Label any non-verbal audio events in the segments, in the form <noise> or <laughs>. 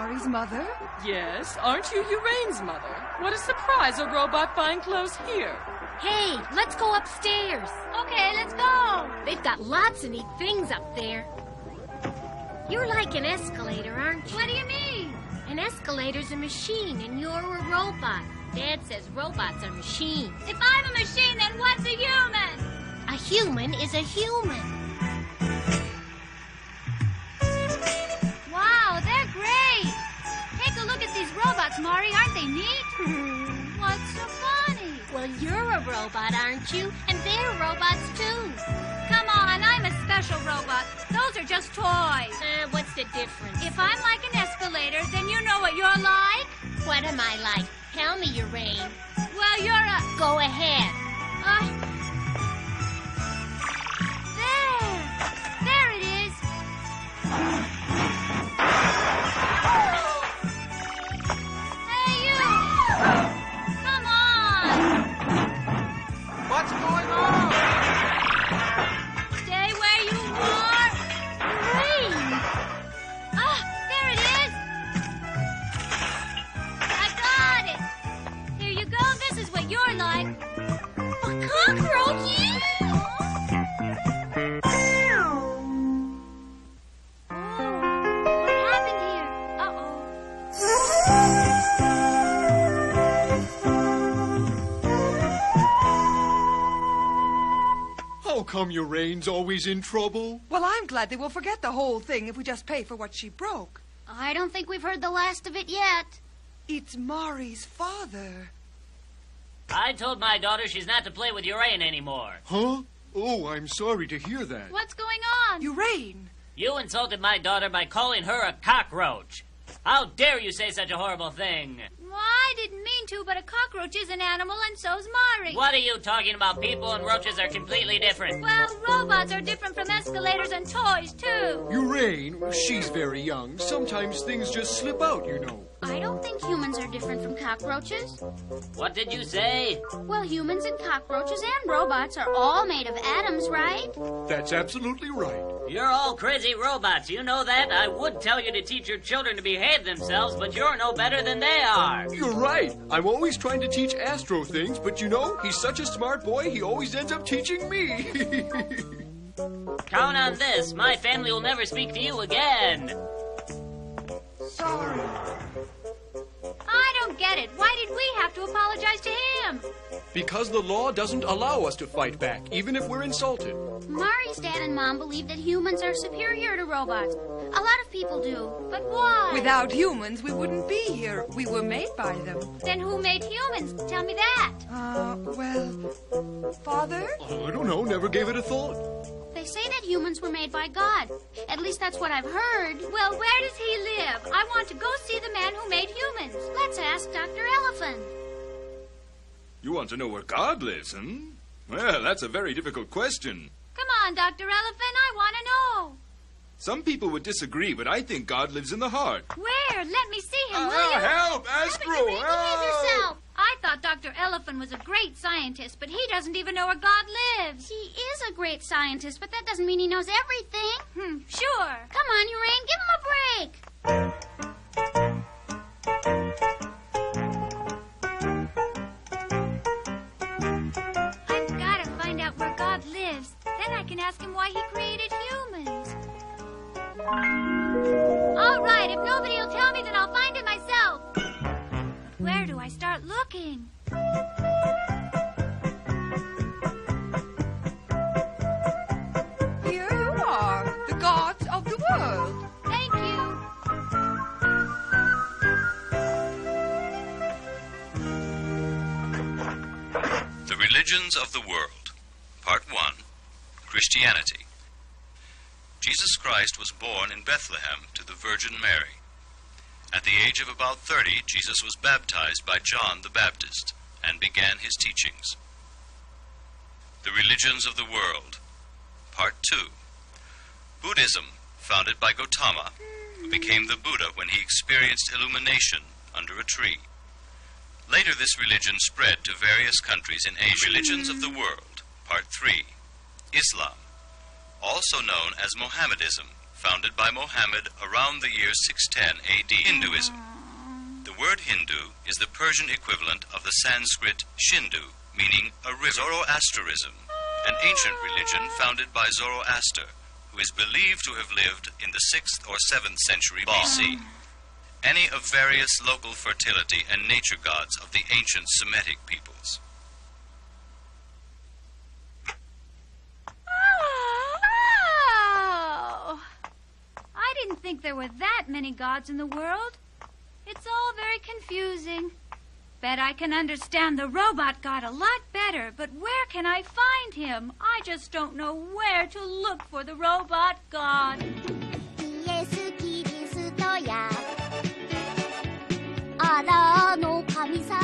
Aren't you Mari's mother? Yes, aren't you Uran's mother? What a surprise, a robot buying clothes here. Hey, let's go upstairs. Okay, let's go. They've got lots of neat things up there. You're like an escalator, aren't you? What do you mean? An escalator's a machine, and you're a robot. Dad says robots are machines. If I'm a machine, then what's a human? A human is a human. Robots, Mari. Aren't they neat? <laughs> What's so funny? Well, you're a robot, aren't you? And they're robots, too. Come on, I'm a special robot. Those are just toys. Uh, what's the difference? If I'm like an escalator, then you know what you're like. What am I like? Tell me, Uran. Well, you're a. Go ahead. Uh, How come Uran's always in trouble? Well, I'm glad they will forget the whole thing if we just pay for what she broke. I don't think we've heard the last of it yet. It's Mari's father. I told my daughter she's not to play with Uran anymore. Huh? Oh, I'm sorry to hear that. What's going on? Uran. You insulted my daughter by calling her a cockroach. How dare you say such a horrible thing? Well, I didn't mean to, but a cockroach is an animal, and so's Mari. What are you talking about? People and roaches are completely different. Well, robots are different from escalators and toys, too. Uran, she's very young. Sometimes things just slip out, you know. I don't think humans are different from cockroaches. What did you say? Well, humans and cockroaches and robots are all made of atoms, right? That's absolutely right. You're all crazy robots. You know that? I would tell you to teach your children to behave themselves, but you're no better than they are. You're right. I'm always trying to teach Astro things, but you know, he's such a smart boy, he always ends up teaching me. <laughs> Count on this. My family will never speak to you again. Sorry. I don't get it. Why did we have to apologize to him? because the law doesn't allow us to fight back, even if we're insulted. Mari's dad and mom believe that humans are superior to robots. A lot of people do. But why? Without humans, we wouldn't be here. We were made by them. Then who made humans? Tell me that. Uh, well, Father? Oh, I don't know, never gave it a thought. They say that humans were made by God. At least that's what I've heard. Well, where does he live? I want to go see the man who made humans. Let's ask Dr. Elefun. You want to know where God lives, hmm? Well, that's a very difficult question. Come on, Dr. Elefun. I want to know. Some people would disagree, but I think God lives in the heart. Where? Let me see him, will Ah, you? help! Astro! Haven't you made believe help! yourself? I thought Dr. Elefun was a great scientist, but he doesn't even know where God lives. He is a great scientist, but that doesn't mean he knows everything. Hmm, sure. Come on, Uran, give him a break. I've got to find out where God lives. Then I can ask him why he created humans. All right, if nobody will tell me, then I'll find it myself. Where do I start looking? Here you are, the gods of the world. Thank you. The Religions of the World. Part 1 Christianity. Christ was born in Bethlehem to the Virgin Mary. At the age of about 30, Jesus was baptized by John the Baptist and began his teachings. The Religions of the World. Part 2 Buddhism, founded by Gautama, who became the Buddha when he experienced illumination under a tree. Later, this religion spread to various countries in Asia. Religions of the World, Part 3 Islam, also known as Mohammedism, founded by Mohammed around the year 610 AD. Hinduism. The word Hindu is the Persian equivalent of the Sanskrit Sindhu, meaning a river. Zoroasterism, an ancient religion founded by Zoroaster, who is believed to have lived in the 6th or 7th century BC. Any of various local fertility and nature gods of the ancient Semitic peoples. Oh! I didn't think there were that many gods in the world. It's all very confusing. Bet I can understand the robot god a lot better, but where can I find him? I just don't know where to look for the robot god. イエス・キリストやあらの神様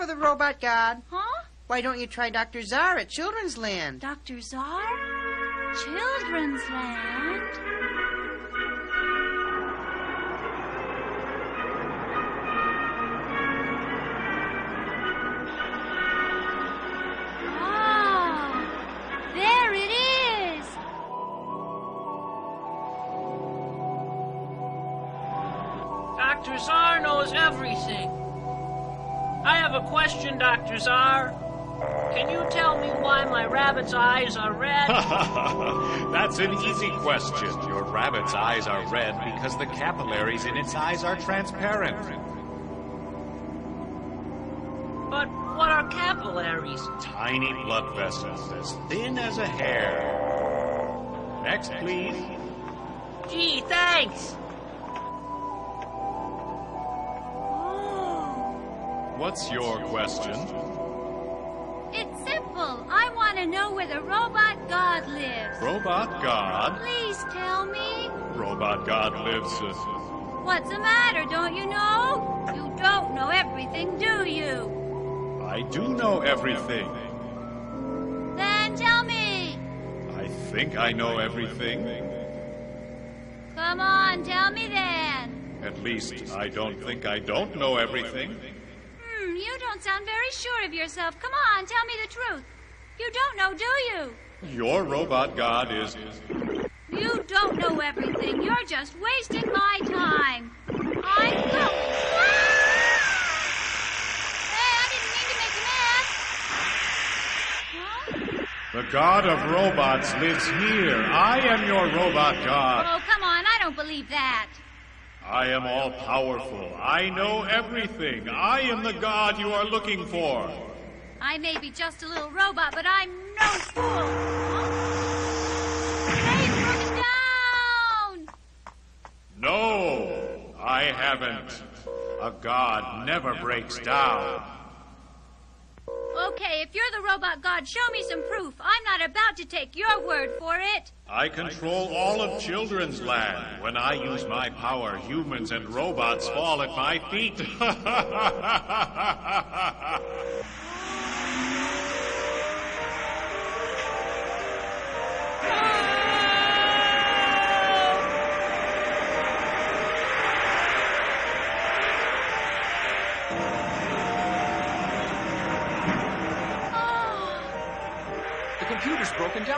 for the robot god? Huh? Why don't you try Dr. Czar at Children's Land? Dr. Czar? Children's Land? A question, Dr. Czar. Can you tell me why my rabbit's eyes are red? <laughs> That's an easy question. Your rabbit's eyes are red because the capillaries in its eyes are transparent. but what are capillaries? Tiny blood vessels as thin as a hair. Next, please. Gee, thanks. What's your question? It's simple. I want to know where the robot god lives. Robot God? Please tell me. Robot God lives. Uh, What's the matter? Don't you know? You don't know everything, do you? I do know everything. Then tell me. I think I know everything. Come on, tell me then. At least, I don't think I don't know everything. You don't sound very sure of yourself. Come on, tell me the truth. You don't know, do you? Your robot God is. You don't know everything. You're just wasting my time. I'm going. Ah! Hey, I didn't mean to make mad. Huh? The God of robots lives here. I am your robot God. Oh, come on. I don't believe that. I am all powerful. I know everything. I am the God you are looking for. I may be just a little robot, but I'm no fool. Huh? Broken down. No, I haven't. A God never breaks down. If you're the robot god, show me some proof. I'm not about to take your word for it. I control all of Children's Land. When I use my power, humans and robots fall at my feet. <laughs>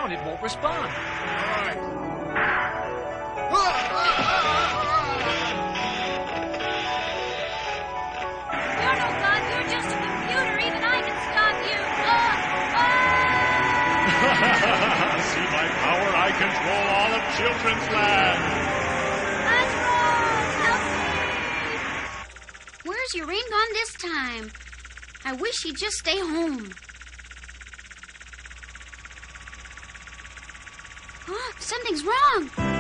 down, it won't respond. You're no god, you're just a computer. Even I can stop you. <laughs> See my power? I control all of children's land. Where's your ring on this time? I wish he'd just stay home. Something's wrong.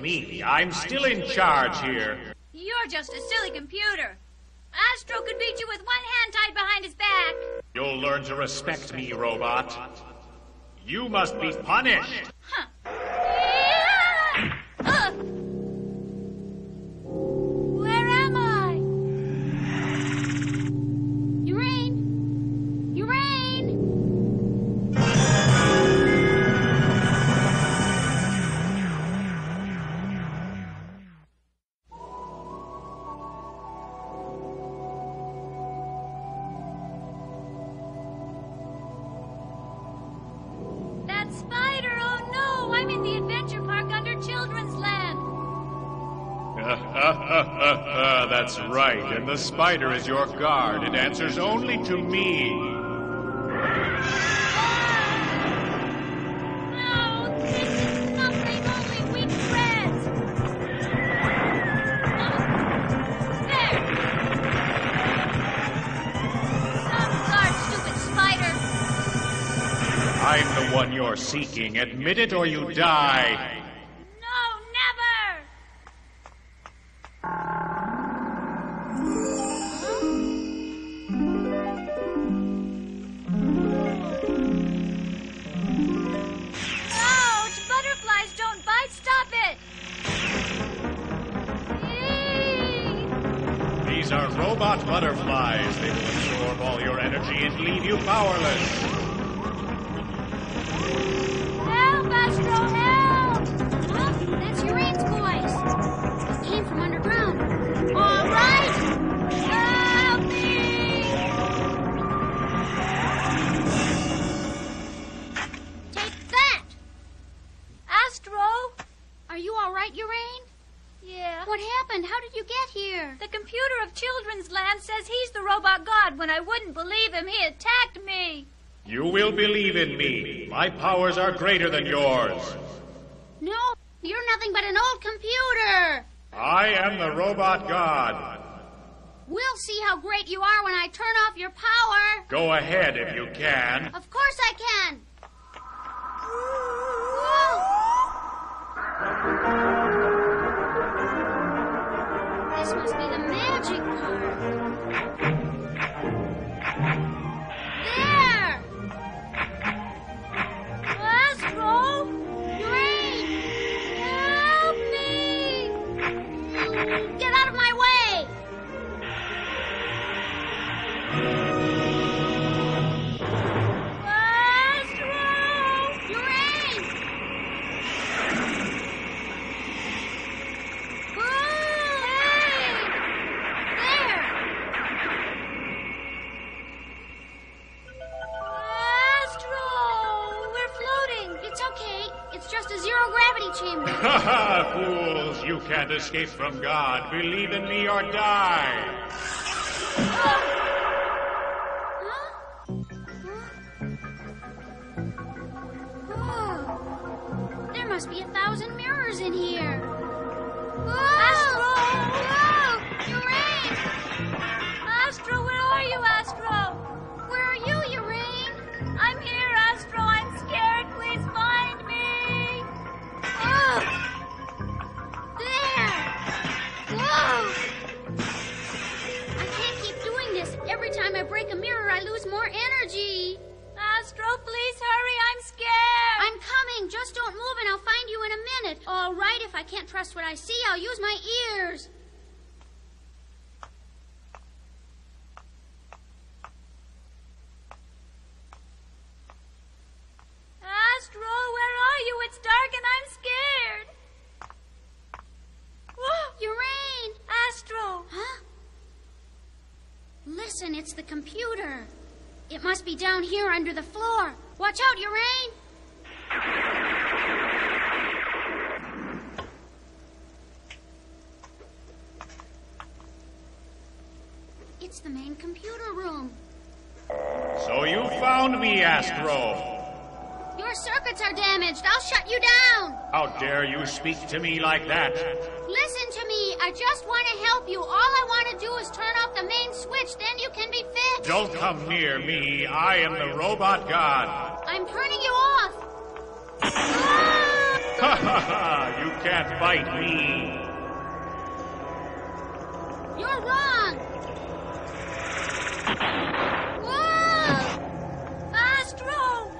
me. I'm still in charge here. You're just a silly computer. Astro could beat you with one hand tied behind his back. You'll learn to respect me, robot. You must be punished. the spider is your guard. It answers only to me. No, this is nothing, only weak. There! Stop stupid spider. I'm the one you're seeking. Admit it or you die. greater than yours. him. <laughs> Ha ha, fools! You can't escape from God. Believe in me or die. Oh. I can't trust what I see, I'll use my ears. Astro, where are you? It's dark and I'm scared. Whoa, Uran! Astro! Huh? Listen, it's the computer. It must be down here under the floor. Watch out, Uran! Found me, Your circuits are damaged. I'll shut you down. How dare you speak to me like that? Listen to me. I just want to help you. All I want to do is turn off the main switch. Then you can be fixed. Don't come near me. I am the robot god. I'm turning you off. Ha ha ha! You can't fight me. You're wrong. Whoa! Astro!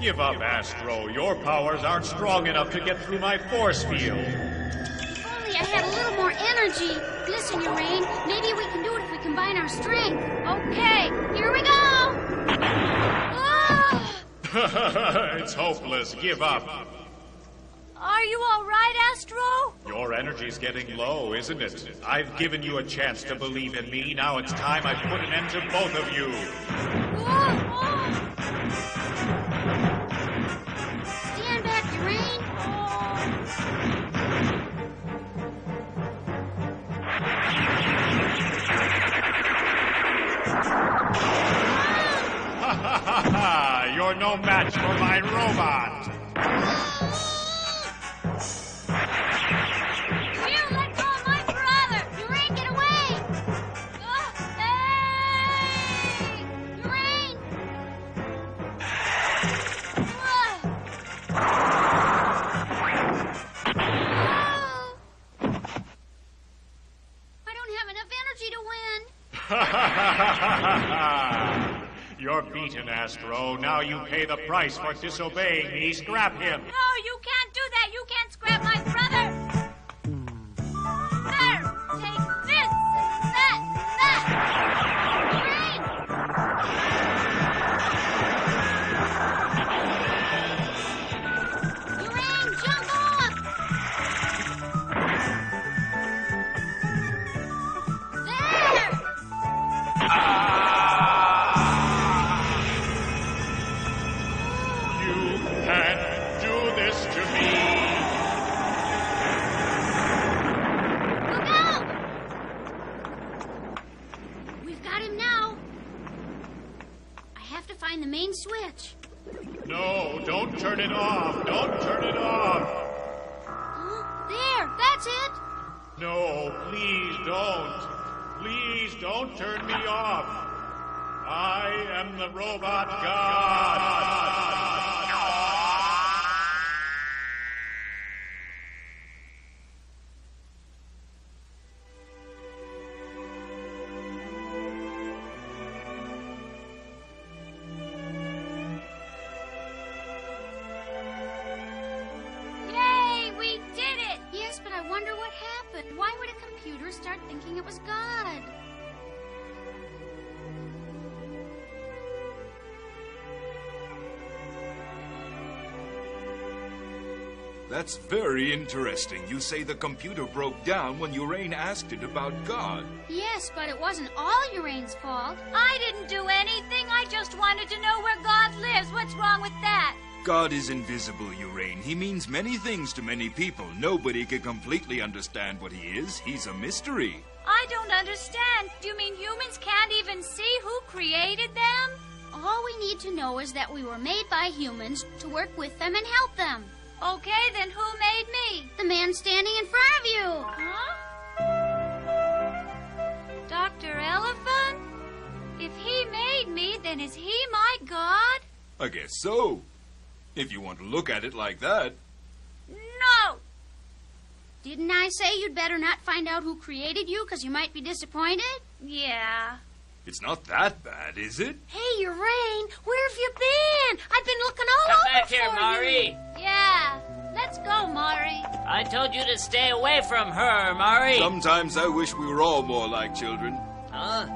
Give up, Astro. Your powers aren't strong enough to get through my force field. If only I had a little more energy. Listen, Uran, maybe we can do it if we combine our strength. Okay, here we go. Ah! <laughs> it's hopeless. Give up. Are you all right, Astro? Your energy's getting low, isn't it? I've given you a chance to believe in me. Now it's time I put an end to both of you. You're no match for my robot. You let go of my brother. Get away. Oh, hey! I don't have enough energy to win. Ha ha ha ha ha ha! You're beaten, Astro. Now you pay the price for disobeying me. Scrap him. Don't turn me off. I am the robot god. Yay, we did it. Yes, but I wonder what happened. Why would a computer start thinking it was God? That's very interesting. You say the computer broke down when Uran asked it about God. Yes, but it wasn't all Uran's fault. I didn't do anything. I just wanted to know where God lives. What's wrong with that? God is invisible, Uran. He means many things to many people. Nobody can completely understand what he is. He's a mystery. I don't understand. Do you mean humans can't even see who created them? All we need to know is that we were made by humans to work with them and help them. Okay, then who made me? The man standing in front of you. Huh? Dr. Elefun? If he made me, then is he my God? I guess so. If you want to look at it like that. No! Didn't I say you'd better not find out who created you because you might be disappointed? Yeah. It's not that bad, is it? Hey, Uran, where have you been? I've been looking all Come over back here, for Mari. you. Yeah. Let's go, Maury. I told you to stay away from her, Murray. Sometimes I wish we were all more like children. Huh?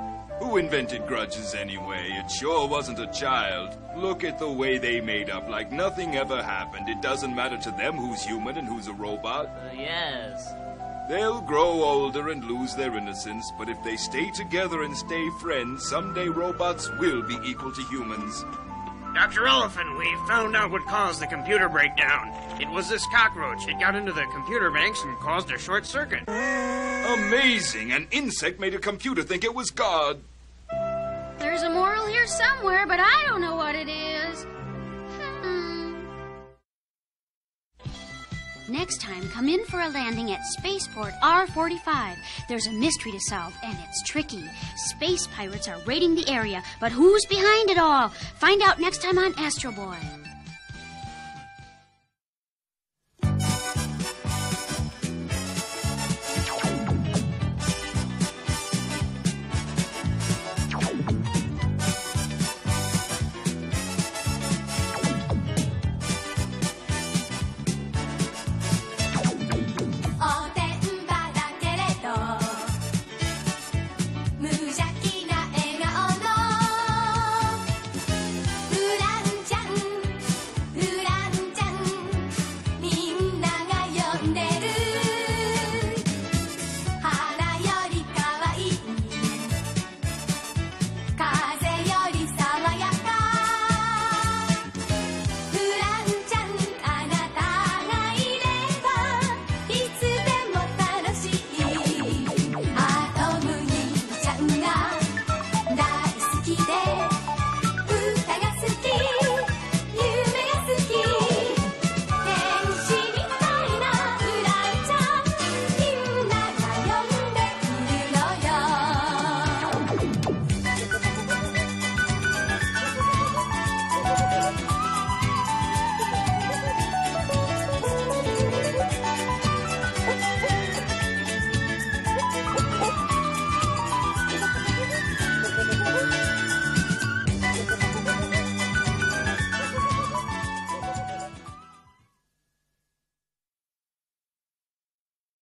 Who invented grudges anyway? It sure wasn't a child. Look at the way they made up, like nothing ever happened. It doesn't matter to them who's human and who's a robot. Uh, yes. They'll grow older and lose their innocence, but if they stay together and stay friends, someday robots will be equal to humans. Dr. Elefun, we found out what caused the computer breakdown. It was this cockroach. It got into the computer banks and caused a short circuit. Amazing! An insect made a computer think it was God. There's a moral here somewhere, but I don't know what it is. Next time, come in for a landing at Spaceport R45. There's a mystery to solve, and it's tricky. Space pirates are raiding the area, but who's behind it all? Find out next time on Astro Boy.